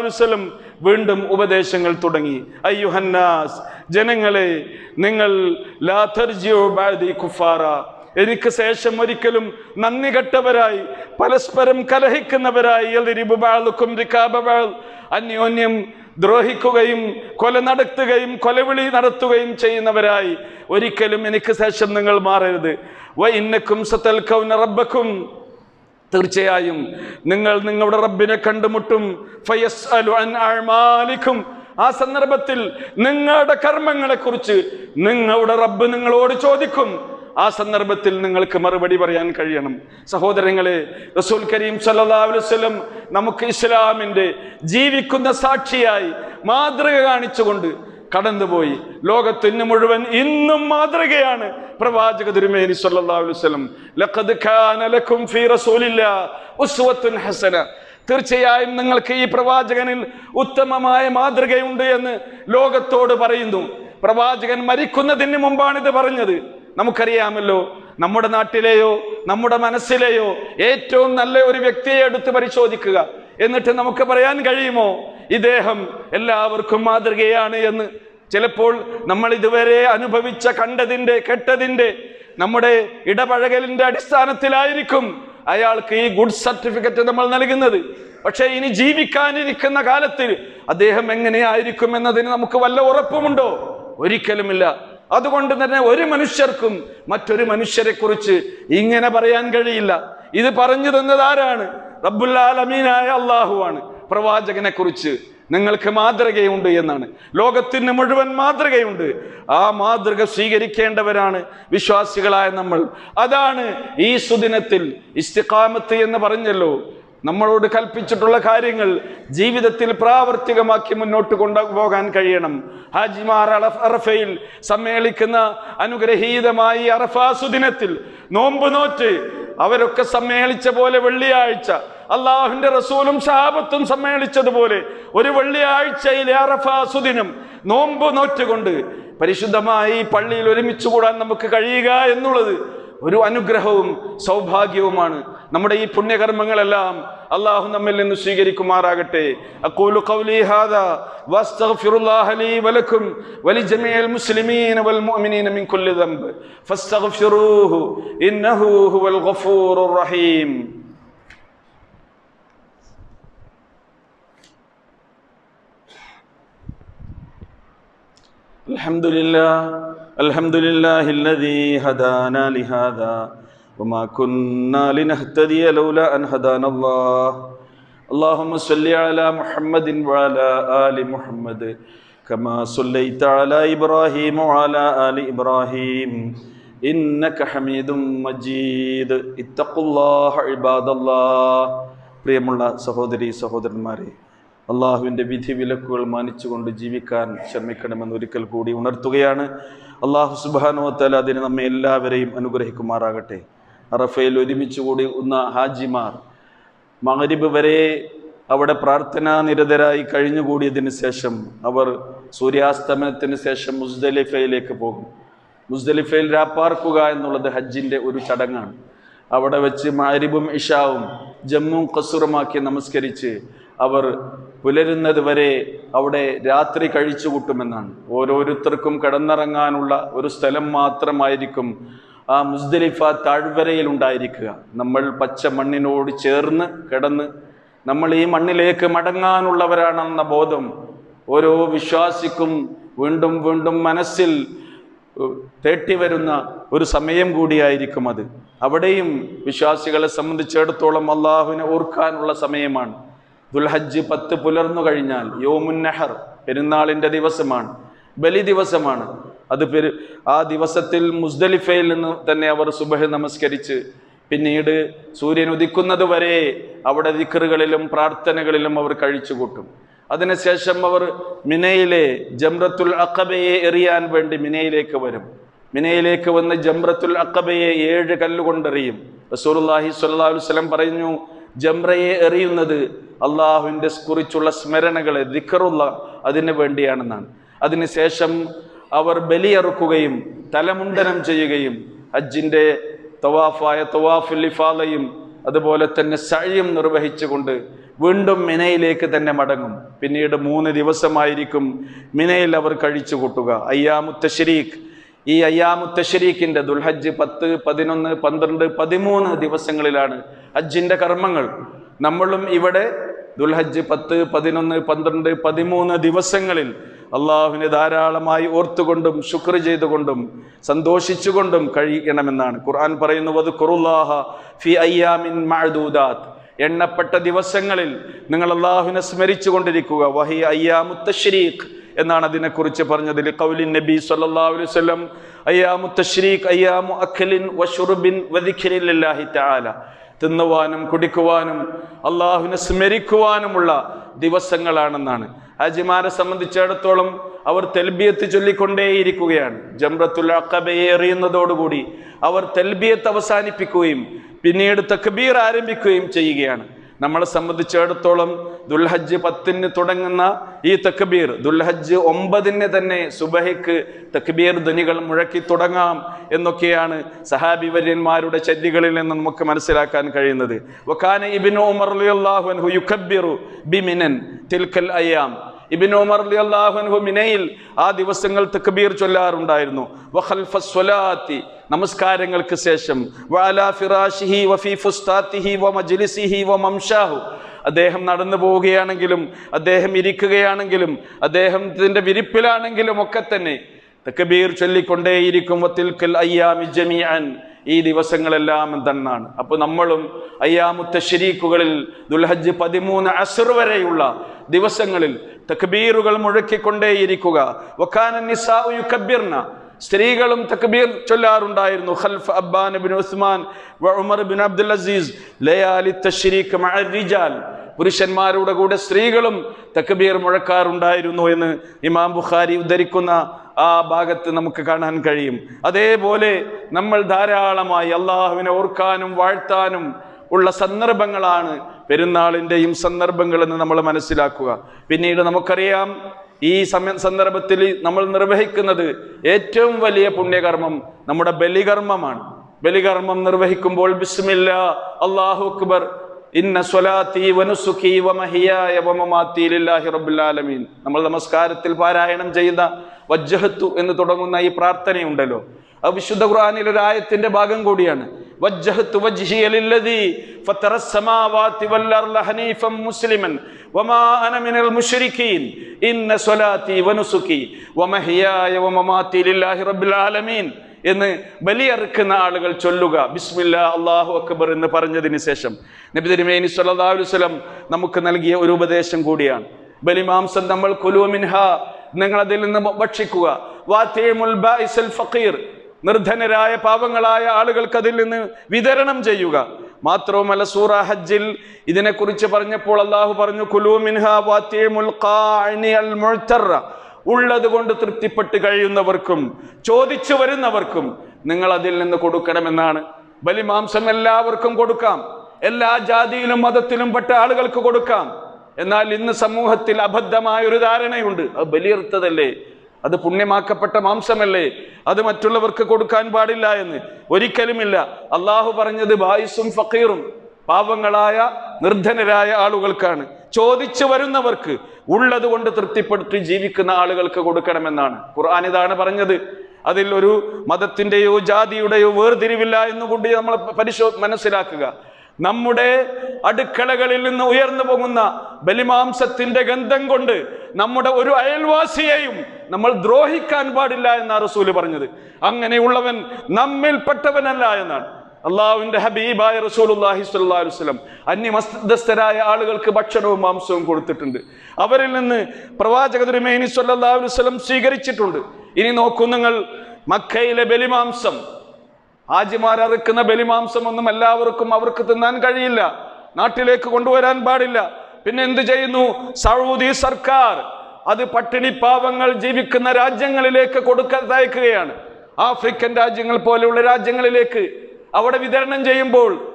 വസല്ലം വീണ്ടും ഉപദേശങ്ങൾ തുടങ്ങി. അയ്യുഹന്നാസ് ജനങ്ങളെ നിങ്ങൾ ലാഥർജിയോ കുഫാറ എനിക്ക് ശേഷം ഒരിക്കലും നന്ദി കെട്ടവരായി പരസ്പരം കലഹിക്കുന്നവരായി. യദ്രിബു ബഅദുക്കും റികാബ അന്യോന്യം ദ്രോഹിക്കുകയും കൊല നടത്തുകയും കൊലവിളി നടത്തുകയും ചെയ്യുന്നവരായി. ഒരിക്കലും എനിക്ക് ശേഷം നിങ്ങൾ മാറരുത്. വ ഇന്നക്കും സത്തൽക്കൗന റബ്ബക്കും. തീർച്ചയായും നിങ്ങൾ നിങ്ങളുടെ റബ്ബിനെ കണ്ടുമുട്ടും. ഫയസ്അലു അൻ അൻമാലിക്കും ആ സന്ദർഭത്തിൽ നിങ്ങളുടെ കർമ്മങ്ങളെ കുറിച്ച് നിങ്ങളുടെ റബ്ബ് നിങ്ങളോട് ചോദിക്കും. ആ സന്ദർഭത്തിൽ നിങ്ങൾക്ക് മറുപടി പറയാൻ കഴിയണം. സഹോദരങ്ങളെ റസൂൽ കരീം വസല്ലം നമുക്ക് ഇസ്ലാമിന്റെ ജീവിക്കുന്ന സാക്ഷിയായി മാതൃക കാണിച്ചുകൊണ്ട് കടന്നുപോയി. ലോകത്തിന് മുഴുവൻ ഇന്നും മാതൃകയാണ് പ്രവാചക തിരുമേനി സല്ലല്ലാഹു അലൈഹി വസല്ലം. ലഖദ് കാന ലക്കും റസൂലില്ലാ ഹസന. തീർച്ചയായും നിങ്ങൾക്ക് ഈ പ്രവാചകനിൽ ഉത്തമമായ മാതൃകയുണ്ട് എന്ന് ലോകത്തോട് പറയുന്നു. പ്രവാചകൻ മരിക്കുന്നതിന് മുമ്പാണ് ഇത് പറഞ്ഞത്. നമുക്കറിയാമല്ലോ നമ്മുടെ നാട്ടിലെയോ നമ്മുടെ മനസ്സിലെയോ ഏറ്റവും നല്ല ഒരു വ്യക്തിയെ എടുത്ത് പരിശോധിക്കുക. എന്നിട്ട് നമുക്ക് പറയാൻ കഴിയുമോ ഇദ്ദേഹം എല്ലാവർക്കും മാതൃകയാണ് എന്ന്. ചിലപ്പോൾ നമ്മൾ ഇതുവരെ അനുഭവിച്ച കണ്ടതിന്റെ കെട്ടതിന്റെ നമ്മുടെ ഇടപഴകലിന്റെ അടിസ്ഥാനത്തിലായിരിക്കും അയാൾക്ക് ഈ ഗുഡ് സർട്ടിഫിക്കറ്റ് നമ്മൾ നൽകുന്നത്. പക്ഷേ ഇനി ജീവിക്കാനിരിക്കുന്ന കാലത്തിൽ അദ്ദേഹം എങ്ങനെയായിരിക്കും എന്നതിന് നമുക്ക് വല്ല ഉറപ്പുമുണ്ടോ? ഒരിക്കലുമില്ല. അതുകൊണ്ട് തന്നെ ഒരു മനുഷ്യർക്കും മറ്റൊരു മനുഷ്യരെ കുറിച്ച് ഇങ്ങനെ പറയാൻ കഴിയില്ല. ഇത് പറഞ്ഞു തന്നത് ആരാണ്? റബ്ബുല്ലാലമീനായ അള്ളാഹുവാണ്. പ്രവാചകനെ കുറിച്ച് നിങ്ങൾക്ക് മാതൃകയുണ്ട് എന്നാണ്. ലോകത്തിന് മുഴുവൻ മാതൃകയുണ്ട്. ആ മാതൃക സ്വീകരിക്കേണ്ടവരാണ് വിശ്വാസികളായ നമ്മൾ. അതാണ് ഈ സുദിനത്തിൽ ഇസ്തിഖാമത്ത് എന്ന് പറഞ്ഞല്ലോ. നമ്മളോട് കൽപ്പിച്ചിട്ടുള്ള കാര്യങ്ങൾ ജീവിതത്തിൽ പ്രാവർത്തികമാക്കി മുന്നോട്ട് കൊണ്ടുപോകാൻ കഴിയണം. ഹാജിമാർ അറഫയിൽ സമ്മേളിക്കുന്ന അനുഗ്രഹീതമായി അറഫാസുദിനത്തിൽ നോമ്പ് നോറ്റ് അവരൊക്കെ സമ്മേളിച്ച പോലെ വെള്ളിയാഴ്ച അള്ളാഹുവിന്റെ റസൂലും ഷാബത്തും സമ്മേളിച്ചതുപോലെ ഒരു വെള്ളിയാഴ്ചയിലെ അറഫാസുദിനും നോമ്പ് നോറ്റുകൊണ്ട് പരിശുദ്ധമായി പള്ളിയിൽ ഒരുമിച്ച് കൂടാൻ നമുക്ക് കഴിയുക എന്നുള്ളത് ഒരു അനുഗ്രഹവും സൗഭാഗ്യവുമാണ്. നമ്മുടെ ഈ പുണ്യകർമ്മങ്ങളെല്ലാം അള്ളാഹു നമ്മിൽ നിന്ന് സ്വീകരിക്കുമാറാകട്ടെ. അഖൂലു ഖൗലി ലീ മുസ്ലിമീന വൽ മുഅ്മിനീന മിൻ ഫസ്തഗ്ഫിറൂഹു ഇന്നഹു ഹുവൽ ഗഫൂറുർ റഹീം. الحمد لله الحمد لله الذي هدانا لهذا وما كنا لنهتدي لولا أن هدانا الله. اللهم صل على محمد وعلى آل محمد كما صليت على إبراهيم وعلى آل إبراهيم إنك حميد مجيد. اتقوا الله عباد الله. പ്രിയമുള്ള സഹോദരി ماري അള്ളാഹുവിന്റെ വിധി വിലക്കുകൾ മാനിച്ചുകൊണ്ട് ജീവിക്കാൻ ശ്രമിക്കണമെന്ന് ഒരിക്കൽ കൂടി ഉണർത്തുകയാണ്. അള്ളാഹു സുബാനുവത്തല അതിന് നമ്മെ എല്ലാവരെയും അനുഗ്രഹിക്കുമാറാകട്ടെ. അറഫയിൽ ഒരുമിച്ച് കൂടി ഉന്ന ഹാജിമാർ മകരിബ് വരെ അവിടെ പ്രാർത്ഥനാ നിരതരായി കഴിഞ്ഞുകൂടിയതിന് ശേഷം അവർ സൂര്യാസ്തമനത്തിന് ശേഷം മുസ്ദലിഫയിലേക്ക് പോകും. മുസ്ദലിഫയിൽ രാപ്പാർക്കുക എന്നുള്ളത് ഹജ്ജിന്റെ ഒരു ചടങ്ങാണ്. അവിടെ വെച്ച് മാരിബും ഇഷാവും ജമ്മും കസുറുമാക്കി നമസ്കരിച്ച് അവർ പുലരുന്നത് വരെ അവിടെ രാത്രി കഴിച്ചു കൂട്ടുമെന്നാണ്. ഓരോരുത്തർക്കും കടന്നിറങ്ങാനുള്ള ഒരു സ്ഥലം മാത്രമായിരിക്കും ആ മുസ്ദലിഫ താഴ്വരയിൽ ഉണ്ടായിരിക്കുക. നമ്മൾ പച്ച മണ്ണിനോട് ചേർന്ന് കിടന്ന് നമ്മൾ ഈ മണ്ണിലേക്ക് മടങ്ങാനുള്ളവരാണെന്ന ബോധം ഓരോ വിശ്വാസിക്കും വീണ്ടും വീണ്ടും മനസ്സിൽ തേട്ടി വരുന്ന ഒരു സമയം കൂടിയായിരിക്കും അത്. അവിടെയും വിശ്വാസികളെ സംബന്ധിച്ചിടത്തോളം അള്ളാഹുവിനെ ഓർക്കാനുള്ള സമയമാണ്. ദുൽഹജ്ജ് പത്ത് പുലർന്നു കഴിഞ്ഞാൽ യോമുൻ നെഹർ പെരുന്നാളിന്റെ ദിവസമാണ് ബലി ദിവസമാണ്. അത് പെരു ആ ദിവസത്തിൽ മുസ്ദലിഫയിൽ നിന്ന് തന്നെ അവർ സുബഹ് നമസ്കരിച്ച് പിന്നീട് സൂര്യൻ ഉദിക്കുന്നത് വരെ അവിടെ ദിക്കറുകളിലും പ്രാർത്ഥനകളിലും അവർ കഴിച്ചു കൂട്ടും. അതിനുശേഷം അവർ മിനയിലെ ജംറത്തുൽ അക്കബയെ എറിയാൻ വേണ്ടി മിനയിലേക്ക് വരും. മിനയിലേക്ക് വന്ന് ജംറത്തുൽ അക്കബയെ ഏഴ് കല്ലുകൊണ്ടെറിയും. റസൂലുള്ളാഹി സ്വല്ലല്ലാഹു അലൈഹി വസല്ലം പറഞ്ഞു ജംറയെ എറിയുന്നത് അള്ളാഹുവിന്റെ കുറിച്ചുള്ള സ്മരണകളെ ദിക്കറുള്ള അതിന് വേണ്ടിയാണെന്നാണ്. അതിനുശേഷം അവർ ബലിയറുക്കുകയും തലമുണ്ടനം ചെയ്യുകയും ഹജ്ജിന്റെ തവാഫായ തവാഫുൽ ലിഫാലയും അതുപോലെ തന്നെ സഴിയും നിർവഹിച്ചുകൊണ്ട് വീണ്ടും മിനയിലേക്ക് തന്നെ മടങ്ങും. പിന്നീട് മൂന്ന് ദിവസമായിരിക്കും മിനയിൽ അവർ കഴിച്ചു കൂട്ടുക അയ്യാമുത്തശ്രീഖ് ഈ അയ്യാമുത്തശ്രീഖിന്റെ ദുൽഹജ്ജ് പത്ത് പതിനൊന്ന് പന്ത്രണ്ട് പതിമൂന്ന് ദിവസങ്ങളിലാണ് ഹജ്ജിന്റെ കർമ്മങ്ങൾ. നമ്മളും ഇവിടെ ദുൽഹജ്ജ് പത്ത് പതിനൊന്ന് പന്ത്രണ്ട് പതിമൂന്ന് ദിവസങ്ങളിൽ അള്ളാഹുവിനെ ധാരാളമായി ഓർത്തുകൊണ്ടും ശുക്ർ ചെയ്തുകൊണ്ടും സന്തോഷിച്ചുകൊണ്ടും കഴിയണമെന്നാണ്. ഖുർആൻ പറയുന്നത് ഫി അയ്യാമിൻ എണ്ണപ്പെട്ട ദിവസങ്ങളിൽ നിങ്ങൾ അള്ളാഹുവിനെ സ്മരിച്ചു കൊണ്ടിരിക്കുക വഹി അയ്യാമുത്തശ്രീഖ് എന്നാണ് അതിനെക്കുറിച്ച് പറഞ്ഞതിൽ കൗലിൻ നബി സല്ലല്ലാഹു അലൈഹി വസല്ലം അയ്യാമു തഷ്രീഖ് അയ്യാമു അഖലിൻ വഷുറുബിൻ വദിഖിരില്ലാഹി തആല. തിന്നുവാനും കുടിക്കുവാനും അള്ളാഹുവിനെ സ്മരിക്കുവാനുമുള്ള ദിവസങ്ങളാണെന്നാണ്. ഹാജിമാരെ സംബന്ധിച്ചിടത്തോളം അവർ തെൽബിയത്ത് ചൊല്ലിക്കൊണ്ടേയിരിക്കുകയാണ്. ജംറത്തുൽ അക്കബയെ എറിയുന്നതോടുകൂടി അവർ തെൽബിയത്ത് അവസാനിപ്പിക്കുകയും പിന്നീട് തക്ബീർ ആരംഭിക്കുകയും ചെയ്യുകയാണ്. നമ്മളെ സംബന്ധിച്ചിടത്തോളം ദുൽഹജ്ജ് പത്തിന് തുടങ്ങുന്ന ഈ തക്ബീർ ദുൽഹജ്ജ് ഒമ്പതിന് തന്നെ സുബഹയ്ക്ക് തക്ബീർ ധ്വനികൾ മുഴക്കി തുടങ്ങാം എന്നൊക്കെയാണ് സഹാബി ചര്യകളിൽ നിന്ന് നമുക്ക് മനസ്സിലാക്കാൻ കഴിയുന്നത്. വക്കാന ഇബിൻ ഉമർ യുക്കബ്ബിറു ബിമിനൻ തിൽക്കൽ അയ്യാം. ഇബിൻ ഉമർ അള്ളാഹുൻഹു മിനയിൽ ആ ദിവസങ്ങൾ തക്ബീർ ചൊല്ലാറുണ്ടായിരുന്നു. വഖൽഫ സ്വലാത്തി നമസ്കാരങ്ങൾക്ക് ശേഷം. വഅലാ ഫിറാഷിഹി വഫി ഫുസ്താത്തിഹി വമജ്ലിസിഹി വമംഷാഹു അദ്ദേഹം നടന്നു പോവുകയാണെങ്കിലും അദ്ദേഹം ഇരിക്കുകയാണെങ്കിലും അദ്ദേഹത്തിന്റെ വിരിപ്പിലാണെങ്കിലും ഒക്കെ തന്നെ തക്ബീർ ചൊല്ലിക്കൊണ്ടേയിരിക്കും. വത്തിൽക്കൽ അയ്യാമി ജമീഅൻ. ഈ ദിവസങ്ങളെല്ലാം തന്നാണ്. അപ്പൊ നമ്മളും അയ്യാമുത്ത ഷരീഖുകളിൽ ദുൽഹജ്ജ് പതിമൂന്ന് അസർ വരെയുള്ള ദിവസങ്ങളിൽ തക്ബീറുകൾ മുഴക്കിക്കൊണ്ടേയിരിക്കുക. സ്ത്രീകളും തക്ബീർ ചൊല്ലാറുണ്ടായിരുന്നു. ഖൽഫ് Abban bin Usman Umar bin Abdul Aziz ലയാലി തശ്രീഖ് മഅ പുരുഷന്മാരുടെ കൂടെ സ്ത്രീകളും തക്ബീർ മുഴക്കാറുണ്ടായിരുന്നു എന്ന് ഇമാം ബുഖാരി ഉദ്ധരിക്കുന്ന ആ ഭാഗത്ത് നമുക്ക് കാണാൻ കഴിയും. അതേപോലെ നമ്മൾ ധാരാളമായി അള്ളാഹുവിനെ ഓർക്കാനും വാഴ്ത്താനും ഉള്ള സന്ദർഭങ്ങളാണ് പെരുന്നാളിന്റെയും സന്ദർഭങ്ങൾ എന്ന് നമ്മൾ മനസ്സിലാക്കുക. പിന്നീട് നമുക്കറിയാം ഈ സമയ സന്ദർഭത്തിൽ നമ്മൾ നിർവഹിക്കുന്നത് ഏറ്റവും വലിയ പുണ്യകർമ്മം നമ്മുടെ ബലികർമ്മമാണ്. ബലികർമ്മം നിർവഹിക്കുമ്പോൾ ബിസ്മില്ല അള്ളാഹു അക്ബർ നമ്മൾ നമസ്കാരത്തിൽ പാരായണം ചെയ്യുന്ന വജ്ജഹത്തു എന്ന് തുടങ്ങുന്ന ഈ പ്രാർത്ഥനയുണ്ടല്ലോ. അത് വിശുദ്ധ ഖുർആാനിൽ ഒരു ആയത്തിന്റെ ഭാഗം കൂടിയാണ്. വജ്ജഹത്തു മുസ്ലിമൻ വമാ അന മിനൽ ഇന്ന വനുസുക്കി വമഹിയായ വമമാതി ലില്ലാഹി റബ്ബിൽ ആലമീൻ. എന്ന് ബലിയറുക്കുന്ന ആളുകൾ ചൊല്ലുക. ബിസ്മില്ല അള്ളാഹു അക്ബർ എന്ന് പറഞ്ഞതിന് ശേഷം നബി തിരുമേനി വസല്ലം നമുക്ക് നൽകിയ ഒരു ഉപദേശം കൂടിയാണ്. ബലിമാംസം നമ്മൾ കുലുമിൻഹ നിങ്ങൾ അതിൽ നിന്ന് ഭക്ഷിക്കുക. ഫഖീർ നിർധനരായ പാവങ്ങളായ ആളുകൾക്ക് അതിൽ നിന്ന് വിതരണം ചെയ്യുക. മാത്രവുമല്ല സൂറ ഹജ്ജിൽ ഇതിനെക്കുറിച്ച് പറഞ്ഞപ്പോൾ അള്ളാഹു പറഞ്ഞു അൽ മുഅ്തറ ഉള്ളത് കൊണ്ട് തൃപ്തിപ്പെട്ട് കഴിയുന്നവർക്കും ചോദിച്ചു വരുന്നവർക്കും നിങ്ങൾ അതിൽ നിന്ന് കൊടുക്കണമെന്നാണ്. ബലിമാംസം എല്ലാവർക്കും കൊടുക്കാം. എല്ലാ ജാതിയിലും മതത്തിലും പെട്ട ആളുകൾക്ക് കൊടുക്കാം. എന്നാൽ ഇന്ന് സമൂഹത്തിൽ അബദ്ധമായ ഒരു ധാരണയുണ്ട്. അത് ബലിയെറുത്തതല്ലേ? അത് പുണ്യമാക്കപ്പെട്ട മാംസമല്ലേ? അത് മറ്റുള്ളവർക്ക് കൊടുക്കാൻ പാടില്ല എന്ന് ഒരിക്കലുമില്ല. അള്ളാഹു പറഞ്ഞത് ബായിസും ഫക്കീറും പാവങ്ങളായ നിർധനരായ ആളുകൾക്കാണ്. ചോദിച്ചു വരുന്നവർക്ക് ഉള്ളത് കൊണ്ട് തൃപ്തിപ്പെടുത്തി ജീവിക്കുന്ന ആളുകൾക്ക് കൊടുക്കണമെന്നാണ്. ഖുർആൻ ഇതാണ് പറഞ്ഞത്. അതിൽ ഒരു മതത്തിന്റെയോ ജാതിയുടെയോ വേർതിരിവില്ല എന്നുകൊണ്ട് നമ്മൾ പരിശോ മനസ്സിലാക്കുക. നമ്മുടെ അടുക്കളകളിൽ നിന്ന് ഉയർന്നു പോകുന്ന ബലിമാംസത്തിന്റെ ഗന്ധം കൊണ്ട് നമ്മുടെ ഒരു അയൽവാസിയെയും നമ്മൾ ദ്രോഹിക്കാൻ പാടില്ല എന്നാണ് റസൂൽ പറഞ്ഞത്. അങ്ങനെയുള്ളവൻ നമ്മിൽപ്പെട്ടവനല്ല എന്നാണ്. അള്ളാഹുവിന്റെ ഹബീബായ റസൂലുള്ളാഹി സ്വല്ലല്ലാഹു അലൈഹി വസല്ലം അന്യമസ്തസ്ഥരായ ആളുകൾക്ക് ഭക്ഷണവും മാംസവും കൊടുത്തിട്ടുണ്ട്. അവരിൽ നിന്ന് പ്രവാചക തിരുമേനി സ്വല്ലല്ലാഹു അലൈഹി വസല്ലം സ്വീകരിച്ചിട്ടുണ്ട്. ഇനി നോക്കൂ നിങ്ങൾ മക്കയിലെ ബലിമാംസം. ഹാജിമാർ അറുക്കുന്ന ബലിമാംസം ഒന്നും എല്ലാവർക്കും അവർക്ക് തിന്നാൻ കഴിയില്ല. നാട്ടിലേക്ക് കൊണ്ടുവരാൻ പാടില്ല. പിന്നെ എന്ത് ചെയ്യുന്നു? സൗദി സർക്കാർ അത് പട്ടിണി പാവങ്ങൾ ജീവിക്കുന്ന രാജ്യങ്ങളിലേക്ക് കൊടുക്കാൻ അയക്കുകയാണ് ആഫ്രിക്കൻ രാജ്യങ്ങൾ പോലെയുള്ള രാജ്യങ്ങളിലേക്ക് അവിടെ വിതരണം ചെയ്യുമ്പോൾ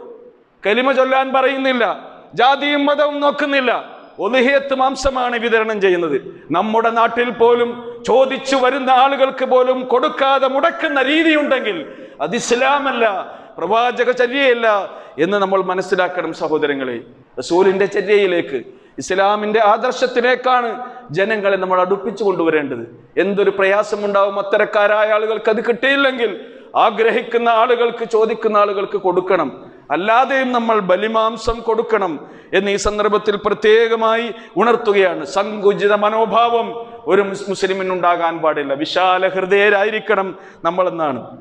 കലിമ ചൊല്ലാൻ പറയുന്നില്ല ജാതിയും മതവും നോക്കുന്നില്ല. ഒലിഹിയത്ത് മാംസമാണ് വിതരണം ചെയ്യുന്നത്. നമ്മുടെ നാട്ടിൽ പോലും ചോദിച്ചു വരുന്ന ആളുകൾക്ക് പോലും കൊടുക്കാതെ മുടക്കുന്ന രീതിയുണ്ടെങ്കിൽ അത് ഇസ്ലാമല്ല പ്രവാചക ചര്യയല്ല എന്ന് നമ്മൾ മനസ്സിലാക്കണം സഹോദരങ്ങളെ. റസൂലിന്റെ ചര്യയിലേക്ക് ഇസ്ലാമിന്റെ ആദർശത്തിലേക്കാണ് ജനങ്ങളെ നമ്മൾ അടുപ്പിച്ചു കൊണ്ടുവരേണ്ടത്. എന്തൊരു പ്രയാസമുണ്ടാവും അത്തരക്കാരായ ആളുകൾക്ക് അത് കിട്ടിയില്ലെങ്കിൽ ആഗ്രഹിക്കുന്ന ആളുകൾക്ക് ചോദിക്കുന്ന ആളുകൾക്ക് കൊടുക്കണം. അല്ലാതെയും നമ്മൾ ബലിമാംസം കൊടുക്കണം എന്ന് ഈ സന്ദർഭത്തിൽ പ്രത്യേകമായി ഉണർത്തുകയാണ്. സങ്കുചിത മനോഭാവം ഒരു മുസ് മുസ്ലിമിനുണ്ടാകാൻ പാടില്ല. വിശാല ഹൃദയരായിരിക്കണം നമ്മളെന്നാണ്.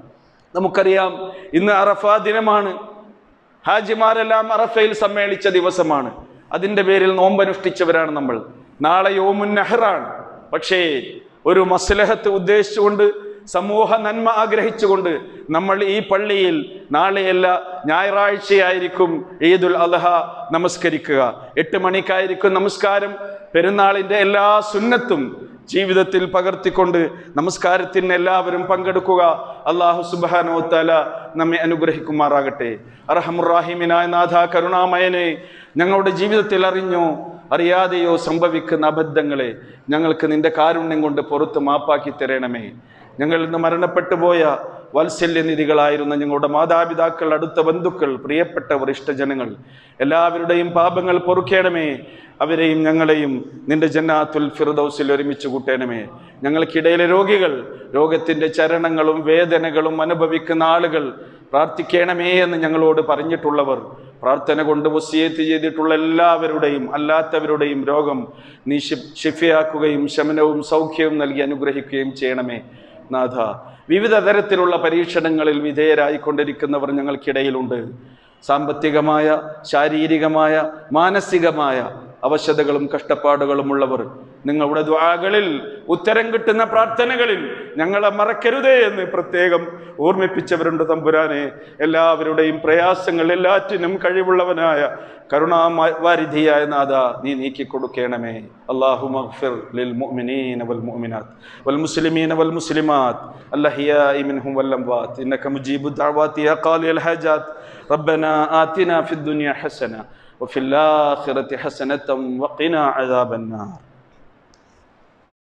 നമുക്കറിയാം ഇന്ന് അറഫ ദിനമാണ്. ഹാജിമാരെല്ലാം അറഫയിൽ സമ്മേളിച്ച ദിവസമാണ്. അതിന്റെ പേരിൽ നോമ്പനുഷ്ഠിച്ചവരാണ് നമ്മൾ. നാളെ യോമുൻ നെഹ്റാണ് പക്ഷേ ഒരു മസ്ലഹത്ത് ഉദ്ദേശിച്ചുകൊണ്ട് സമൂഹ നന്മ ആഗ്രഹിച്ചുകൊണ്ട് നമ്മൾ ഈ പള്ളിയിൽ നാളെയല്ല ഞായറാഴ്ചയായിരിക്കും ഈദുൽ അലഹ നമസ്കരിക്കുക. എട്ട് മണിക്കായിരിക്കും നമസ്കാരം. പെരുന്നാളിന്റെ എല്ലാ സുന്നത്തും ജീവിതത്തിൽ പകർത്തിക്കൊണ്ട് നമസ്കാരത്തിന് എല്ലാവരും പങ്കെടുക്കുക. അള്ളാഹു സുബാനോ തല നമ്മെ അനുഗ്രഹിക്കുമാറാകട്ടെ. അറഹമുറാഹിമിനായ നാഥ കരുണാമയനെ ഞങ്ങളുടെ ജീവിതത്തിൽ അറിഞ്ഞോ അറിയാതെയോ സംഭവിക്കുന്ന അബദ്ധങ്ങളെ ഞങ്ങൾക്ക് നിന്റെ കാരുണ്യം കൊണ്ട് പുറത്ത് മാപ്പാക്കി തരണമേ. ഞങ്ങളിൽ നിന്ന് മരണപ്പെട്ടു പോയ വാത്സല്യനിധികളായിരുന്ന ഞങ്ങളുടെ മാതാപിതാക്കൾ അടുത്ത ബന്ധുക്കൾ പ്രിയപ്പെട്ടവർ ഇഷ്ടജനങ്ങൾ എല്ലാവരുടെയും പാപങ്ങൾ പൊറുക്കേണമേ. അവരെയും ഞങ്ങളെയും നിന്റെ ജന്നാത്തുൽ ഫിർദൗസിൽ ഒരുമിച്ച് കൂട്ടേണമേ. ഞങ്ങൾക്കിടയിലെ രോഗികൾ രോഗത്തിന്റെ ചരണങ്ങളും വേദനകളും അനുഭവിക്കുന്ന ആളുകൾ പ്രാർത്ഥിക്കണമേ എന്ന് ഞങ്ങളോട് പറഞ്ഞിട്ടുള്ളവർ പ്രാർത്ഥന കൊണ്ട് വസിയത്ത് ചെയ്തിട്ടുള്ള എല്ലാവരുടെയും അല്ലാത്തവരുടെയും രോഗം നീ ഷിഫിയാക്കുകയും ശമനവും സൗഖ്യവും നൽകി അനുഗ്രഹിക്കുകയും ചെയ്യണമേ. നാഥ വിവിധ തരത്തിലുള്ള പരീക്ഷണങ്ങളിൽ വിധേയരായിക്കൊണ്ടിരിക്കുന്നവർ ഞങ്ങൾക്കിടയിലുണ്ട്. സാമ്പത്തികമായ ശാരീരികമായ മാനസികമായ അവശതകളും കഷ്ടപ്പാടുകളും ഉള്ളവർ നിങ്ങളുടെ ദ്വാകളിൽ ഉത്തരം കിട്ടുന്ന പ്രാർത്ഥനകളിൽ ഞങ്ങളെ മറക്കരുതേ എന്ന് പ്രത്യേകം ഓർമ്മിപ്പിച്ചവരുണ്ട് തമ്പുരാനെ എല്ലാവരുടെയും പ്രയാസങ്ങൾ എല്ലാറ്റിനും കഴിവുള്ളവനായ കരുണാവാരിധിയായ നാഥ നീ നീക്കി കൊടുക്കണമേ അള്ളാഹു മഗ്ഫിർ ലിൽ മുഅ്മിനീന വൽ മുഅ്മിനാത്ത് വൽ മുസ്ലിമീന വൽ മുസ്ലിമാത്ത് الأحياء منهم والأموات إنك مجيب الدعوات يا قاضي الحاجات ربنا آتنا في الدنيا حسنة وفي الآخرة حسنة وقنا عذاب النار.